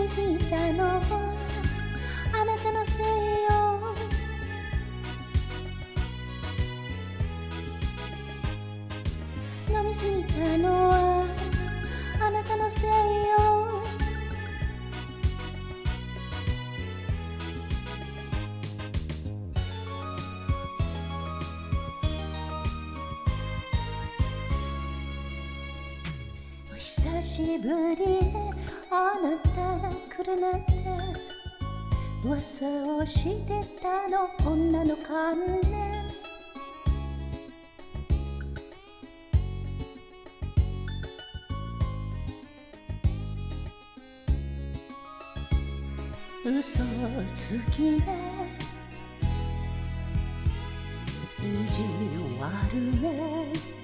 みすぎたのはあなたのせいよ。飲みすぎたのは。あなたのせいよ。お久しぶり。あなたが来るなんて噂をしてたの。女の観念嘘つきで意地悪ね。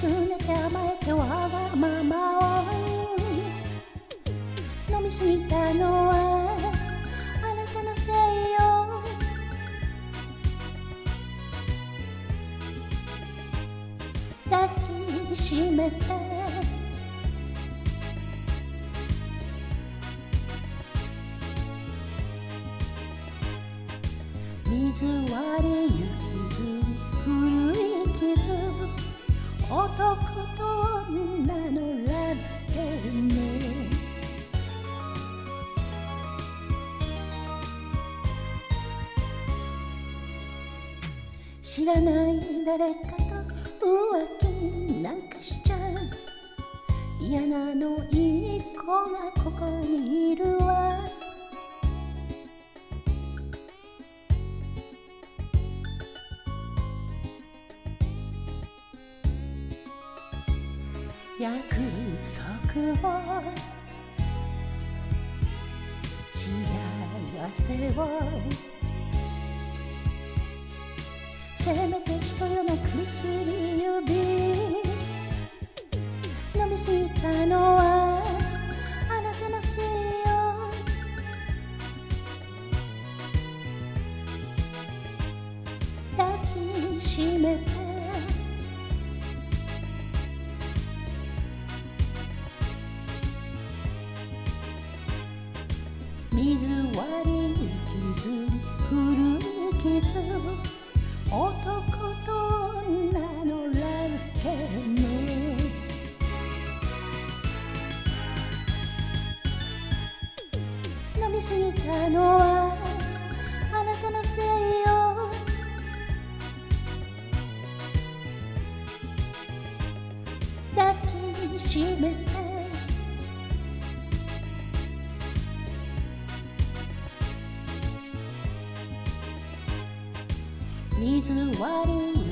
すねて甘えてわがままを飲みすぎたのはあなたのせいよ抱きしめて水割りゆず古い傷。男と女のラブヘム知らない誰かと浮気なんかしちゃう。嫌なのいい子がここにいるわ。約束を幸せを。せめて人よの薬指飲みすぎたのは傷男と女のラブヘム飲みすぎたのはあなたのせいよ抱きしめたて水割り